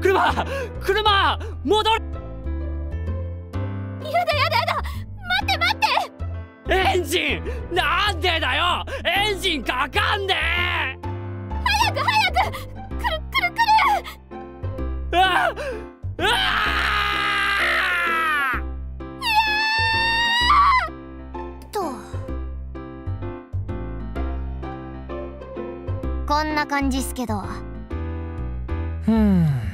車車戻るやだやだやだ。待って待って。エンジンなんでだよ。エンジンかかんで。早く早く。くるくるくる。ああと。こんな感じっすけど。ふん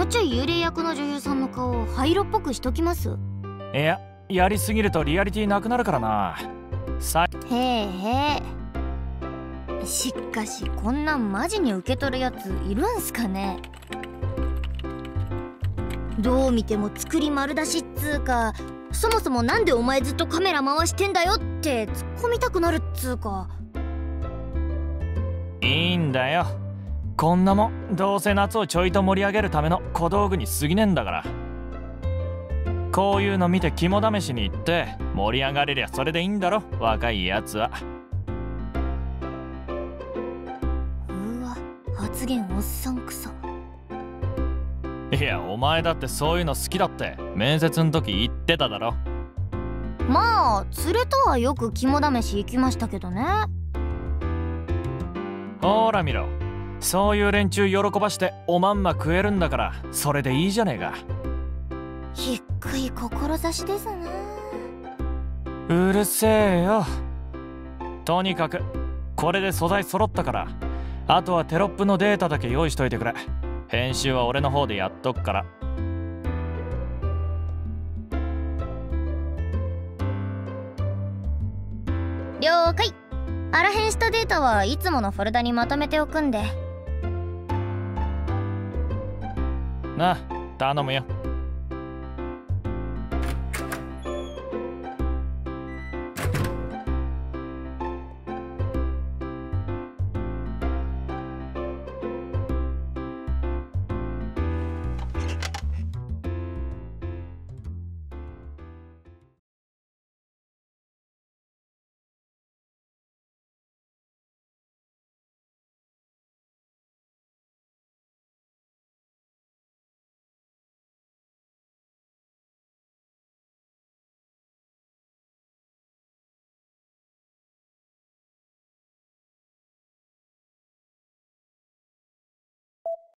もうちょい幽霊役の女優さんの顔を灰色っぽくしときます？いややりすぎるとリアリティなくなるからな。さへえへえしかしこんなんマジに受け取るやついるんすかね？どう見ても作り丸出しっつうかそもそもなんでお前ずっとカメラ回してんだよって突っ込みたくなるっつうか。いいんだよこんなもん。どうせ夏をちょいと盛り上げるための小道具に過ぎねえんだから。こういうの見て肝試しに行って盛り上がれりゃそれでいいんだろ若いやつは。うわ発言おっさんくさ。いやお前だってそういうの好きだって面接の時言ってただろ。まあ連れとはよく肝試し行きましたけどね。ほら見ろそういう連中喜ばしておまんま食えるんだからそれでいいじゃねえか。低い志ですな。うるせえよ。とにかくこれで素材揃ったからあとはテロップのデータだけ用意しといてくれ。編集は俺の方でやっとくから。了解。あらへんしたデータはいつものフォルダにまとめておくんでなあ頼むよ